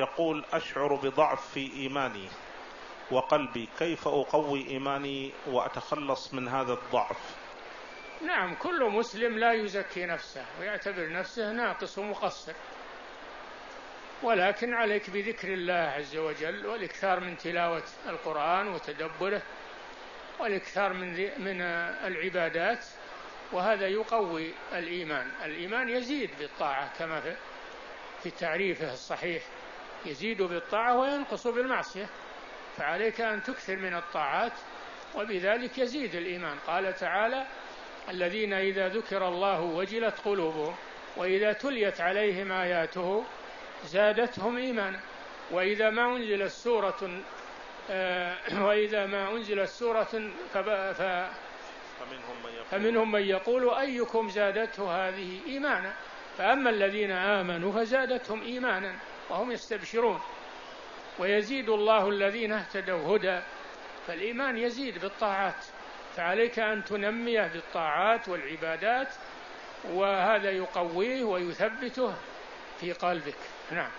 يقول أشعر بضعف في إيماني وقلبي كيف أقوي إيماني وأتخلص من هذا الضعف؟ نعم كل مسلم لا يزكي نفسه ويعتبر نفسه ناقص ومقصر. ولكن عليك بذكر الله عز وجل والإكثار من تلاوة القرآن وتدبره والإكثار من من العبادات وهذا يقوي الإيمان. الإيمان يزيد بالطاعة كما في تعريفه الصحيح. يزيد بالطاعة وينقص بالمعصية. فعليك أن تكثر من الطاعات وبذلك يزيد الإيمان. قال تعالى الذين إذا ذكر الله وجلت قلوبهم وإذا تليت عليهم آياته زادتهم إيمانا. وإذا ما أنزلت سورة آه، وإذا ما أنزلت سورة فمنهم من يقول أيكم زادته هذه إيمانا؟ فأما الذين آمنوا فزادتهم إيمانا. وهم يستبشرون. ويزيد الله الذين اهتدوا هدى فالإيمان يزيد بالطاعات. فعليك أن تنميه بالطاعات والعبادات وهذا يقويه ويثبته في قلبك. نعم.